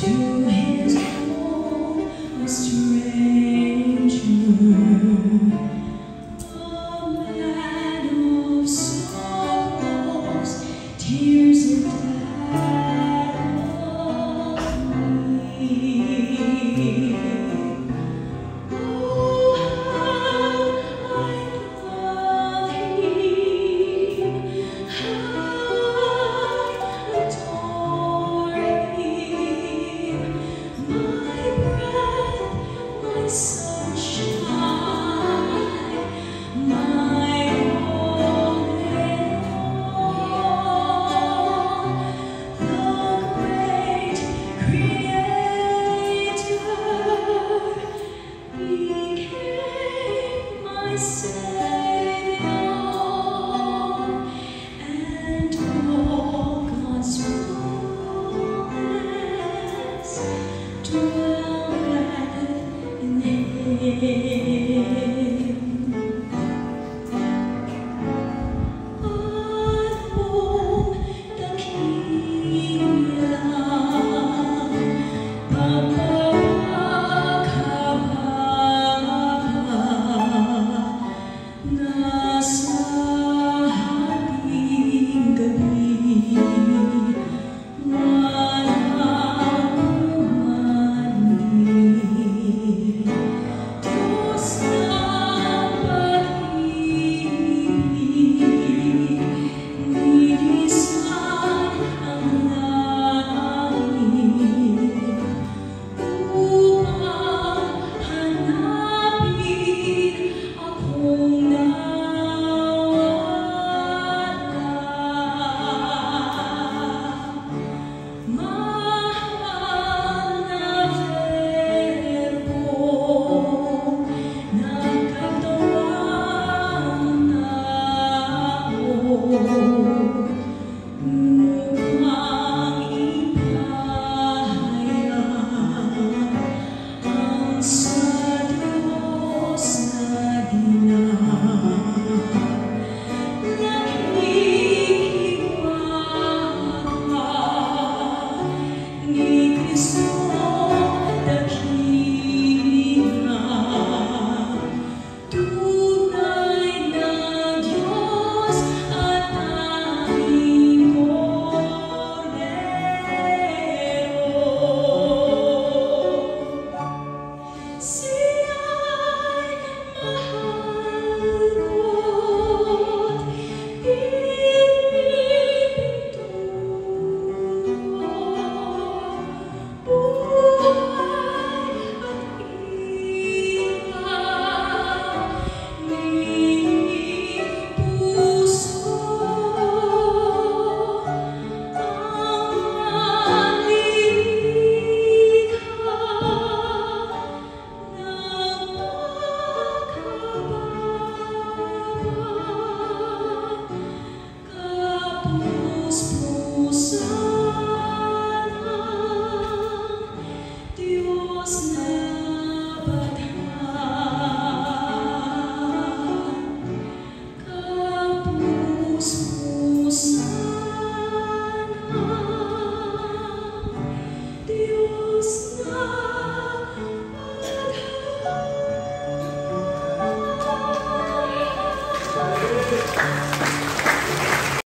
to his see.